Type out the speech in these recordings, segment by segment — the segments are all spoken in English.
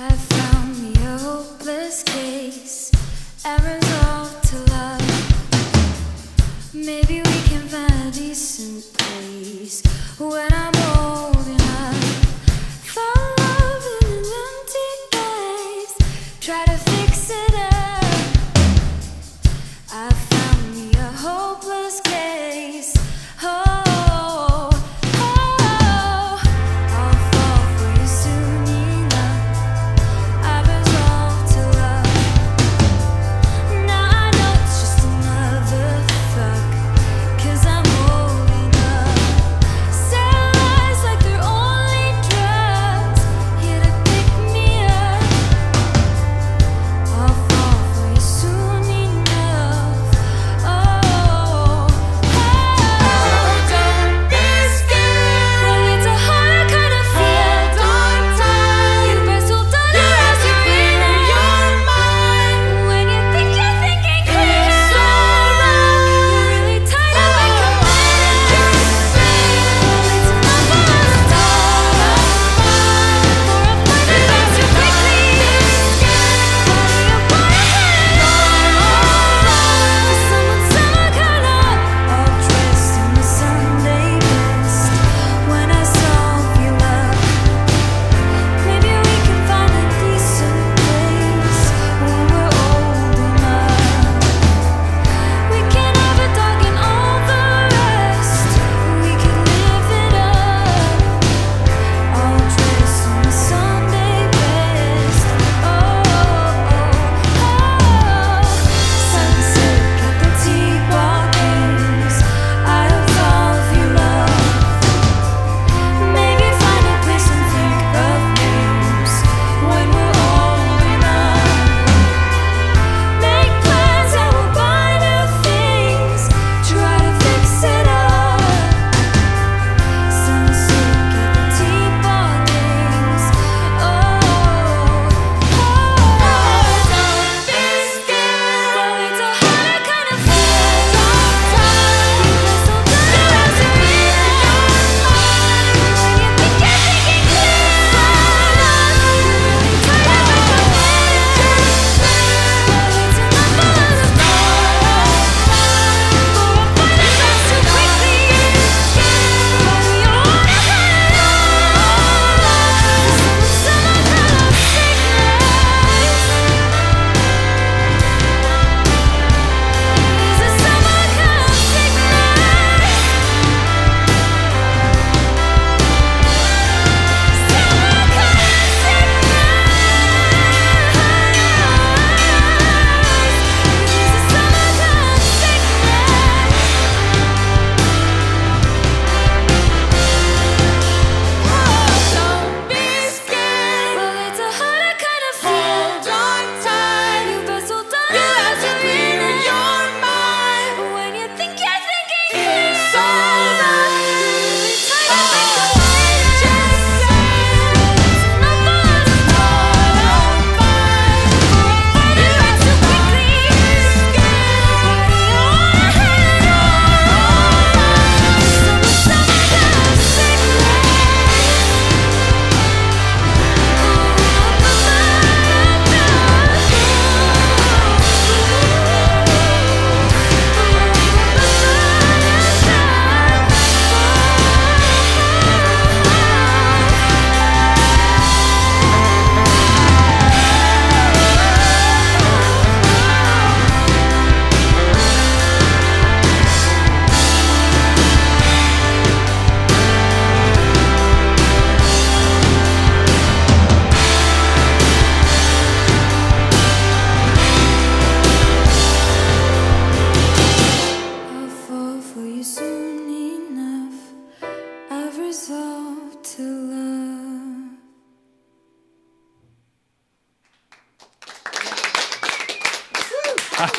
I found me a hopeless case. Errands resolved to love. Maybe we can find a decent place when I'm old enough. Found love in an empty place. Try to fix it.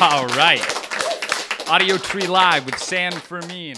All right. Audio Tree Live with San Fermin.